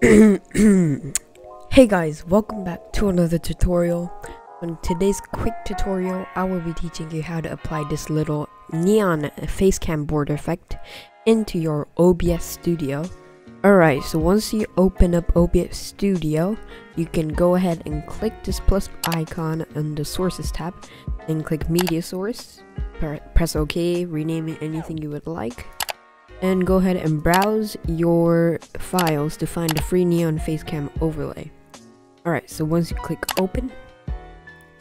hey guys, welcome back to another tutorial. In today's quick tutorial, I will be teaching you how to apply this little neon face cam border effect into your OBS studio. Alright, so once you open up OBS studio, you can go ahead and click this plus icon on the sources tab and click media source. Press OK, rename it anything you would like and go ahead and browse your files to find the free neon facecam overlay. Alright, so once you click open,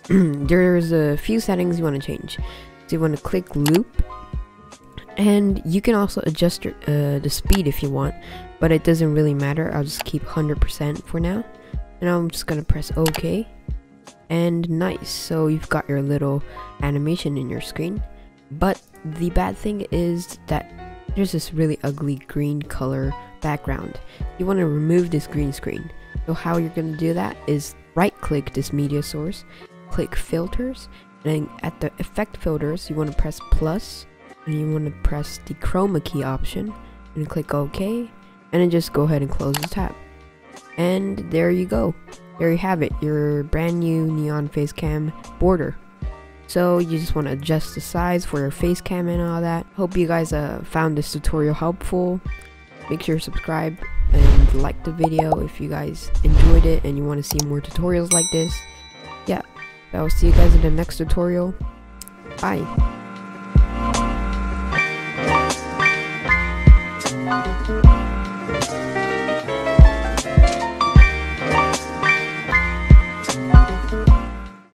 there's a few settings you want to change. So you want to click loop, and you can also adjust uh, the speed if you want, but it doesn't really matter. I'll just keep 100% for now. And I'm just going to press OK. And nice, so you've got your little animation in your screen. But the bad thing is that there's this really ugly green color background. You want to remove this green screen. So how you're going to do that is right click this media source, click filters, and at the effect filters you want to press plus and you want to press the chroma key option and click OK and then just go ahead and close the tab. And there you go. There you have it, your brand new neon face cam border. So you just want to adjust the size for your face cam and all that. Hope you guys uh, found this tutorial helpful. Make sure to subscribe and like the video if you guys enjoyed it and you want to see more tutorials like this. Yeah, I will see you guys in the next tutorial. Bye.